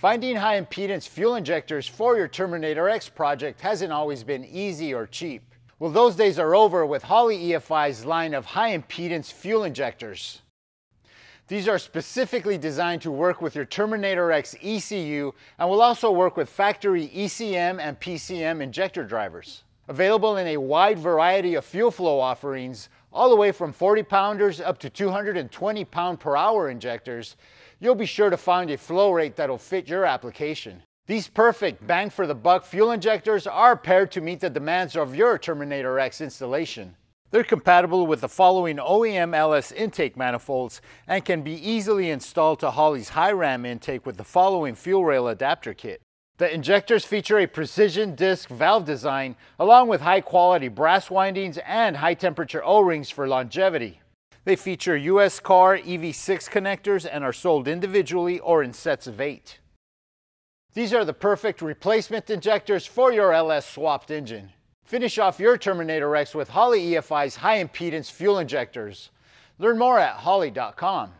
Finding high impedance fuel injectors for your Terminator X project hasn't always been easy or cheap. Well, those days are over with Holley EFI's line of high impedance fuel injectors. These are specifically designed to work with your Terminator X ECU and will also work with factory ECM and PCM injector drivers. Available in a wide variety of fuel flow offerings, all the way from 40 pounders up to 220 pound per hour injectors, you'll be sure to find a flow rate that'll fit your application. These perfect bang for the buck fuel injectors are paired to meet the demands of your Terminator X installation. They're compatible with the following OEM LS intake manifolds and can be easily installed to Holley's Hi-Ram intake with the following fuel rail adapter kit. The injectors feature a precision disc valve design along with high quality brass windings and high temperature O-rings for longevity. They feature USCAR EV6 connectors and are sold individually or in sets of eight. These are the perfect replacement injectors for your LS swapped engine. Finish off your Terminator X with Holley EFI's high impedance fuel injectors. Learn more at holley.com.